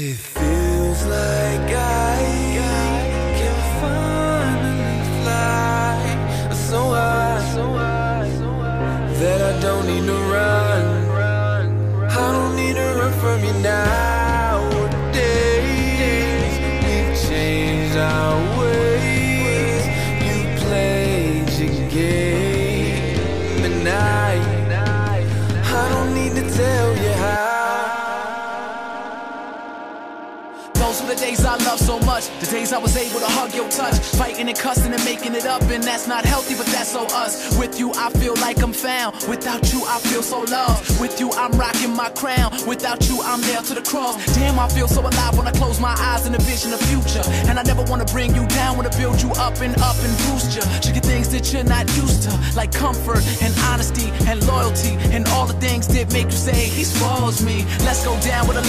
It feels like I can finally fly so high that I don't need to run. I don't need to run from you. We've changed our ways. You played your game, I don't need to tell Those were the days I loved so much. The days I was able to hug your touch. Fighting and cussing and making it up. And that's not healthy, but that's so us. With you, I feel like I'm found. Without you, I feel so loved. With you, I'm rocking my crown. Without you, I'm nailed to the cross. Damn, I feel so alive when I close my eyes and envision the future. And I never wanna bring you down, wanna build you up and up and boost you. To things that you're not used to, like comfort and honesty and loyalty and all the things that make you say he spoils me. Let's go down with the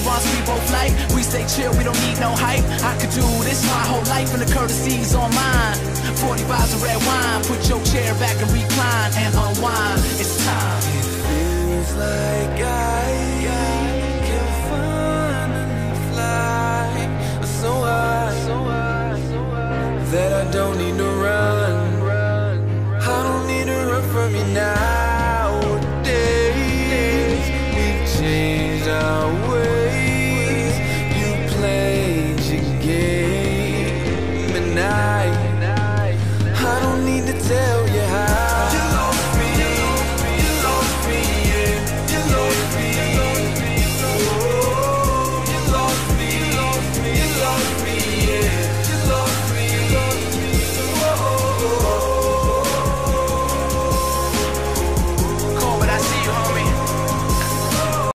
restaurants we both like. We stay chill, we don't need no hype. I could do this my whole life and the courtesies on mine. 45's of red wine. Put your chair back and recline and unwind. It's time. Feels like I can finally fly so high that I don't need to run. I don't need to run from you nowadays. We've changed our ways.